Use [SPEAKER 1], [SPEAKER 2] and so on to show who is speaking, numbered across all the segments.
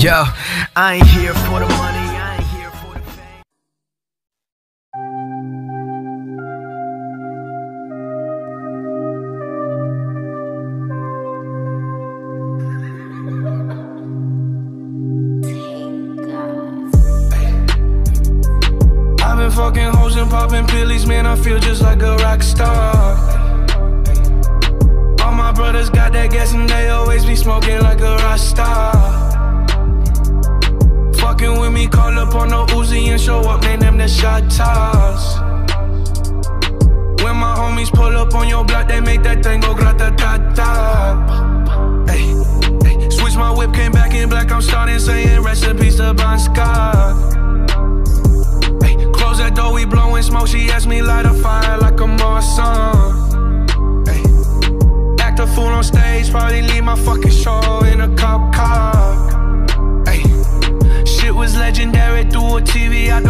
[SPEAKER 1] Yo, I ain't here for the money, I ain't here for the fame.
[SPEAKER 2] I've been fucking hoes and popping pillies, man. I feel just like a rock star. All my brothers got that gas and they always be smoking like a up on the Uzi and show up, name them the shot toss. When my homies pull up on your block, they make that thing go grata ta ta. Ay, ay. Switch my whip, came back in black. I'm starting saying recipes to Bon Scott. Ay, close that door, we blowing smoke. She asked me light a fire like a Marsan. Ay, act a fool on stage, probably leave my fucking show in a cop car. Was legendary through a TV out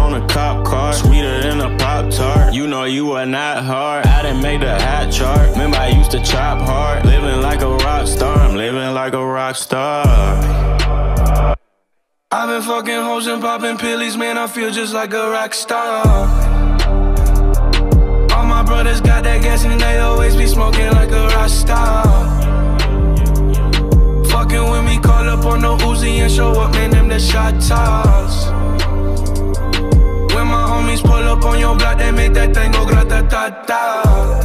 [SPEAKER 3] Know not hard. I didn't make the hot chart. Remember I used to chop hard. Living like a rock star, I'm living like a rock star.
[SPEAKER 2] I've been fucking hoes and popping pillies, man. I feel just like a rock star. All my brothers got that gas and they always be smoking like a rock star. Fucking with me, call up on the Uzi and show up, man. Them the shot toss. When my homies pull up on your block, they make that thing go grata ta ta.